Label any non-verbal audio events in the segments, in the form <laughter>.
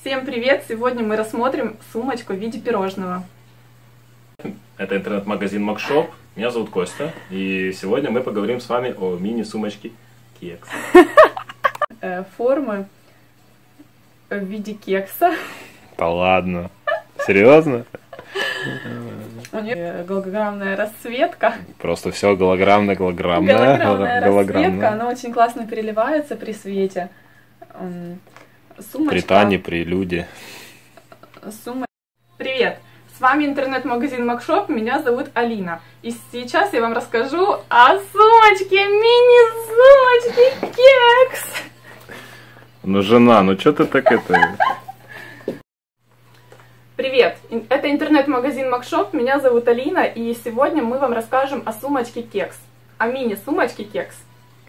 Всем привет! Сегодня мы рассмотрим сумочку в виде пирожного. Это интернет-магазин Макшоп. Меня зовут Костя. И сегодня мы поговорим с вами о мини-сумочке Кекс. <laughs> Э, формы в виде кекса. Да ладно. Серьезно? У нее голограммная расцветка. Просто все голограммное, голограммное. Голограммная расцветка, она очень классно переливается при свете. Сумочка. При Тане, при Люде. Сумма. Привет! С вами интернет-магазин Макшоп, меня зовут Алина. И сейчас я вам расскажу о сумочке, мини-сумочке кекс. Ну, жена, ну что ты так это... Привет! Это интернет-магазин Макшоп, меня зовут Алина, и сегодня мы вам расскажем о сумочке кекс. О мини-сумочке кекс.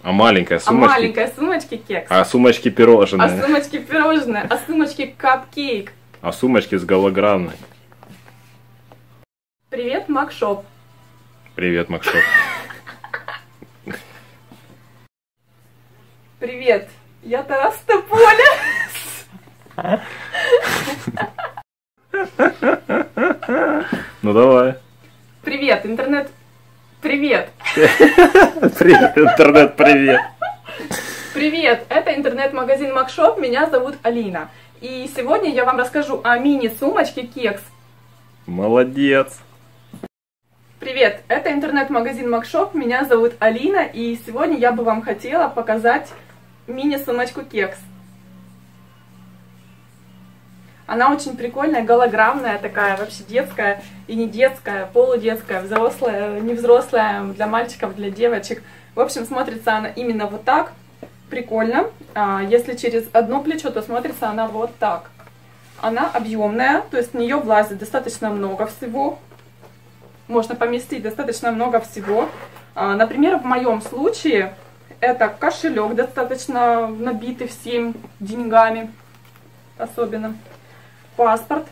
А маленькая сумочка? маленькой сумочке кекс. А сумочки пирожные? сумочке пирожное, о сумочке капкейк. А сумочки с голограммной? Привет, Макшоп. Привет, Макшоп. Привет, я Тарас Тополя. Ну давай. Привет, интернет. Привет. <laughs> Привет, интернет, привет. Привет, это интернет-магазин Макшоп, меня зовут Алина. И сегодня я вам расскажу о мини-сумочке кекс. Молодец. Привет, это интернет-магазин Макшоп, меня зовут Алина, и сегодня я бы вам хотела показать мини-сумочку кекс. Она очень прикольная, голограммная такая, вообще детская и не детская, полудетская, взрослая, не взрослая, для мальчиков, для девочек. В общем, смотрится она именно вот так, прикольно. А если через одно плечо, то смотрится она вот так. Она объемная, то есть в нее влазит достаточно много всего. Можно поместить достаточно много всего. А, Например, в моем случае это кошелек достаточно набитый всем деньгами, особенно паспорт.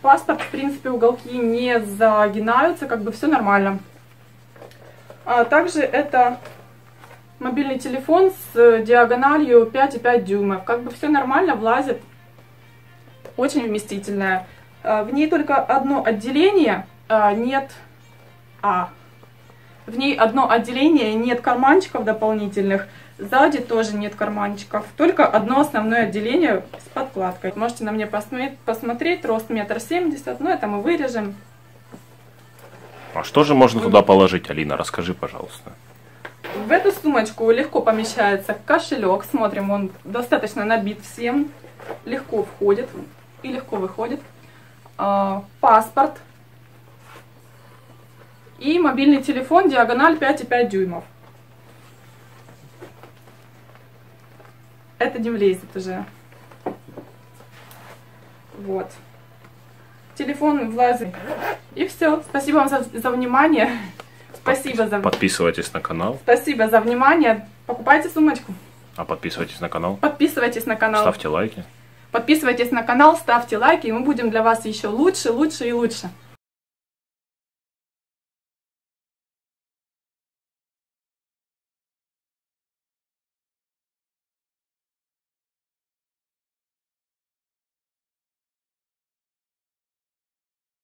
Паспорт, в принципе, уголки не загинаются, как бы все нормально. А также это мобильный телефон с диагональю 5,5 дюймов. Как бы все нормально, влазит. Очень вместительная. В ней только одно отделение, а, нет... А, в ней одно отделение, нет карманчиков дополнительных. Сзади тоже нет карманчиков. Только одно основное отделение с подкладкой. Можете на мне посмотреть, рост метр семьдесят. Но это мы вырежем. А что же можно туда положить, Алина? Расскажи, пожалуйста. В эту сумочку легко помещается кошелек. Смотрим, он достаточно набит всем. Легко входит и легко выходит. А, Паспорт. И мобильный телефон диагональ 5,5 дюймов. Это не влезет уже. Вот. Телефон влазит. И все. Спасибо вам за, за внимание. Спасибо за, Подписывайтесь на канал. спасибо за внимание. Покупайте сумочку. А подписывайтесь на канал. Подписывайтесь на канал. Ставьте лайки. Подписывайтесь на канал, ставьте лайки, и мы будем для вас еще лучше, лучше и лучше.